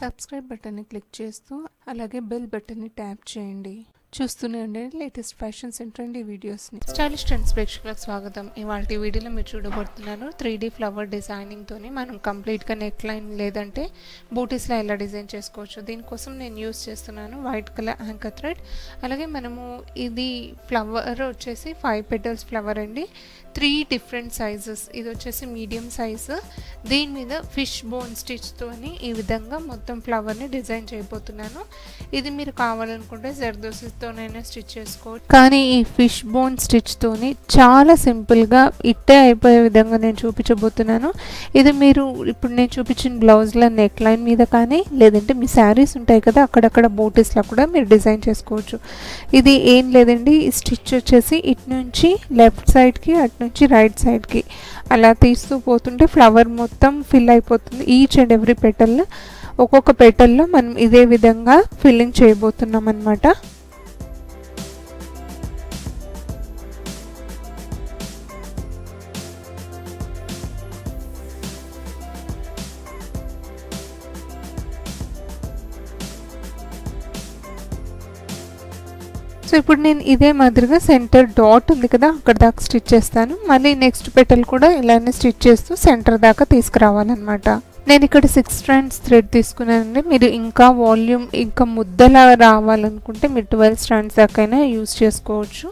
Subscribe బటన్ని click చేస్తూ అలాగే బెల్ బటన్ని ట్యాప్ చేయండి. చూస్తూనే ఉండండి. లేటెస్ట్ ఫ్యాషన్స్ అండ్ ట్రెండీ వీడియోస్ని స్టైలిష్ ట్రెండ్స్ ప్రేక్షకులకు స్వాగతం. ఇవాళ వీడియోలో మీరు చూడబోతున్నారు త్రీ డీ ఫ్లవర్ డిజైనింగ్తోనే మనం కంప్లీట్గా నెక్ లైన్ లేదంటే బూటీస్లో ఎలా డిజైన్ చేసుకోవచ్చు? దీనికోసం నేను యూస్ చేస్తున్నాను వైట్ కలర్ యాంకర్ థ్రెడ్ అలాగే మనము ఇది ఫ్లవర్ వచ్చేసి ఫైవ్ పెటల్స్ ఫ్లవర్ అండి. త్రీ డిఫరెంట్ సైజెస్ ఇది వచ్చేసి మీడియం సైజు దీని మీద ఫిష్ బోన్ స్టిచ్తోని ఈ విధంగా మొత్తం ఫ్లవర్ని డిజైన్ చేయబోతున్నాను. ఇది మీరు కావాలనుకుంటే తోనైనా స్టిచ్ చేసుకోవచ్చు. కానీ ఈ ఫిష్ బోన్ స్టిచ్తోని చాలా సింపుల్గా ఇట్టే అయిపోయే విధంగా నేను చూపించబోతున్నాను. ఇది మీరు ఇప్పుడు నేను చూపించిన బ్లౌజ్ల నెక్ లైన్ మీద కానీ లేదంటే మీ శారీస్ ఉంటాయి కదా అక్కడక్కడ బోటీస్లో కూడా మీరు డిజైన్ చేసుకోవచ్చు. ఇది ఏం లేదండి ఈ స్టిచ్ వచ్చేసి ఇటు నుంచి లెఫ్ట్ సైడ్కి అటు నుంచి రైట్ సైడ్కి. అలా తీస్తూ పోతుంటే ఫ్లవర్ మొత్తం ఫిల్ అయిపోతుంది ఈచ్ అండ్ ఎవ్రీ పెటల్ ఒక్కొక్క పెటల్లో మనం ఇదే విధంగా ఫిల్లింగ్ చేయబోతున్నాం అనమాట సో ఇప్పుడు నేను ఇదే మాదిరిగా సెంటర్ డాట్ ఉంది కదా అక్కడ దాకా స్టిచ్ చేస్తాను. మళ్ళీ నెక్స్ట్ పెటల్ కూడా ఇలానే స్టిచ్ చేస్తూ సెంటర్ దాకా తీసుకురావాలన్నమాట. నేను ఇక్కడ సిక్స్ స్ట్రాండ్స్ థ్రెడ్ తీసుకున్నానండి. మీరు ఇంకా వాల్యూమ్ ఇంకా ముద్దలా రావాలనుకుంటే మీరు ట్వెల్వ్ స్ట్రాండ్స్ దాకైనా యూస్ చేసుకోవచ్చు.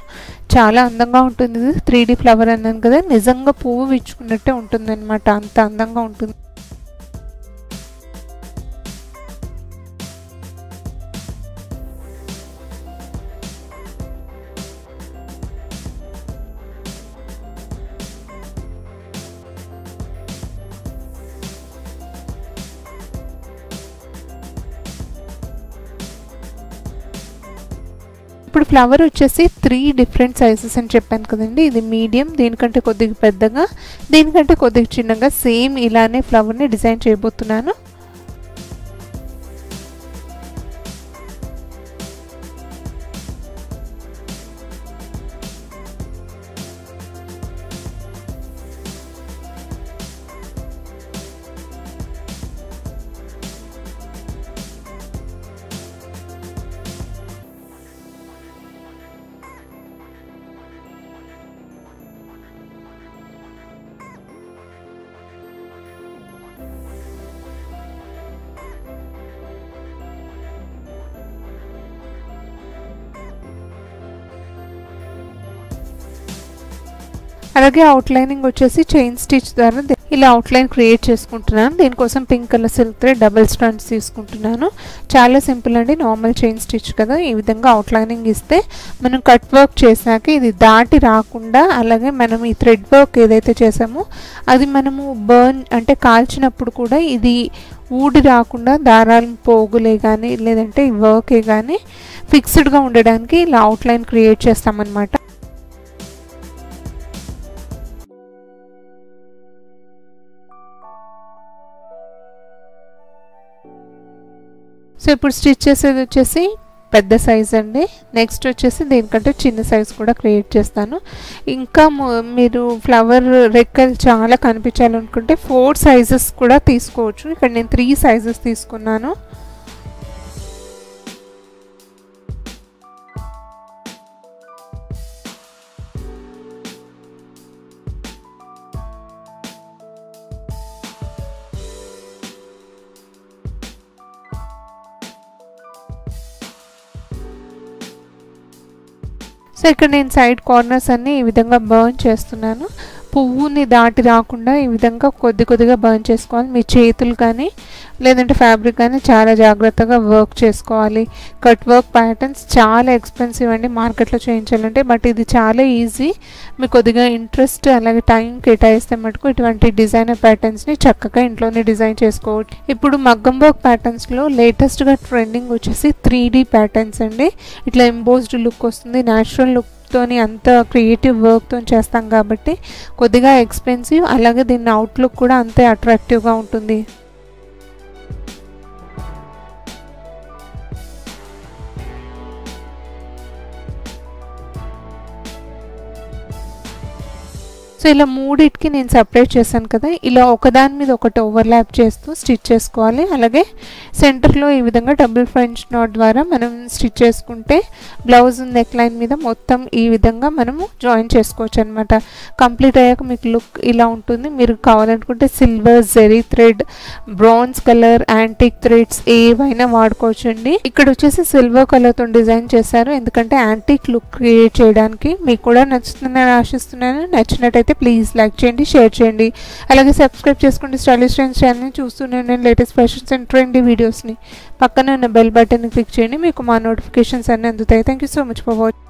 చాలా అందంగా ఉంటుంది. ఇది త్రీ ఫ్లవర్ అన్నాను కదా నిజంగా పువ్వు విచ్చుకున్నట్టే ఉంటుంది అంత అందంగా ఉంటుంది. ఇప్పుడు ఫ్లవర్ వచ్చేసి త్రీ డిఫరెంట్ సైజెస్ అని చెప్పాను కదండి. ఇది మీడియం దీనికంటే కొద్దిగా పెద్దగా దీనికంటే కొద్దిగా చిన్నగా సేమ్ ఇలానే ఫ్లవర్ని డిజైన్ చేయబోతున్నాను. అలాగే అవుట్లైనింగ్ వచ్చేసి చైన్ స్టిచ్ ద్వారా ఇలా అవుట్లైన్ క్రియేట్ చేసుకుంటున్నాను. దీనికోసం pink colour silk thread double stands తీసుకుంటున్నాను. చాలా సింపుల్ అండి నార్మల్ చైన్ స్టిచ్ కదా. ఈ విధంగా అవుట్లైనింగ్ ఇస్తే మనం కట్ వర్క్ చేసాక ఇది దాటి రాకుండా అలాగే మనం ఈ థ్రెడ్ వర్క్ ఏదైతే చేసామో అది మనము బర్న్ అంటే కాల్చినప్పుడు కూడా ఇది ఊడి రాకుండా దారాలు పోగులే కానీ లేదంటే ఈ వర్కే కానీ ఫిక్స్డ్గా ఉండడానికి ఇలా అవుట్లైన్ క్రియేట్ చేస్తామన్నమాట. సో ఇప్పుడు స్టిచ్ చేసేది వచ్చేసి పెద్ద సైజ్ అండి. నెక్స్ట్ వచ్చేసి దీనికంటే చిన్న సైజ్ కూడా క్రియేట్ చేస్తాను. ఇంకా మీరు ఫ్లవర్ రెక్కలు చాలా కనిపించాలనుకుంటే ఫోర్ సైజెస్ కూడా తీసుకోవచ్చు. ఇక్కడ నేను త్రీ సైజెస్ తీసుకున్నాను. సో ఇక్కడ నేను సైడ్ కార్నర్స్ అన్ని ఈ విధంగా బర్న్ చేస్తున్నాను. పువ్వుని దాటి రాకుండా ఈ విధంగా కొద్ది కొద్దిగా బర్న్ చేసుకోవాలి. మీ చేతులు కానీ లేదంటే ఫ్యాబ్రిక్ కానీ చాలా జాగ్రత్తగా వర్క్ చేసుకోవాలి. కట్ వర్క్ ప్యాటర్న్స్ చాలా ఎక్స్పెన్సివ్ అండి మార్కెట్లో చేయించాలంటే బట్ ఇది చాలా ఈజీ మీకు కొద్దిగా ఇంట్రెస్ట్ అలాగే టైం కేటాయిస్తే మటుకు ఇటువంటి డిజైనర్ ప్యాటర్న్స్ని చక్కగా ఇంట్లోనే డిజైన్ చేసుకోవచ్చు. ఇప్పుడు మగ్గం వర్క్ ప్యాటర్న్స్లో లేటెస్ట్గా ట్రెండింగ్ వచ్చేసి త్రీ డీ ప్యాటర్న్స్ అండి. ఇట్లా ఎంబోస్డ్ లుక్ వస్తుంది న్యాచురల్ లుక్ తోని అంత క్రియేటివ్ వర్క్తో చేస్తాం కాబట్టి కొద్దిగా ఎక్స్పెన్సివ్ అలాగే దీని అవుట్లుక్ కూడా అంతే అట్రాక్టివ్గా ఉంటుంది. సో ఇలా మూడిటికి నేను సపరేట్ చేశాను కదా. ఇలా ఒకదాని మీద ఒకటి ఓవర్లాప్ చేస్తూ స్టిచ్ చేసుకోవాలి. అలాగే సెంటర్లో ఈ విధంగా డబుల్ ఫ్రెంచ్ నాట్ ద్వారా మనం స్టిచ్ చేసుకుంటే బ్లౌజ్ నెక్ లైన్ మీద మొత్తం ఈ విధంగా మనము జాయిన్ చేసుకోవచ్చు అనమాట కంప్లీట్ అయ్యాక మీకు లుక్ ఇలా ఉంటుంది. మీరు కావాలనుకుంటే silver zari thread bronze colour antique threads ఏవైనా వాడుకోవచ్చు అండి ఇక్కడ వచ్చేసి సిల్వర్ కలర్తో డిజైన్ చేశారు. ఎందుకంటే యాంటిక్ లుక్ క్రియేట్ చేయడానికి మీకు కూడా నచ్చుతుందని ఆశిస్తున్నాను. నచ్చినట్టయితే ప్లీజ్ లైక్ చేయండి షేర్ చేయండి. అలాగే సబ్స్క్రైబ్ చేసుకోండి స్టైలిష్ ట్రెండ్స్ ఛానల్ని చూస్తూనే నేను లేటెస్ట్ ఫ్యాషన్స్ అండ్ ట్రెండీ వీడియోస్ని పక్కన ఉన్న బెల్ బటన్ క్లిక్ చేయండి మీకు మా నోటిఫికేషన్స్ అన్నీ అందుతాయి. Thank you so much for watching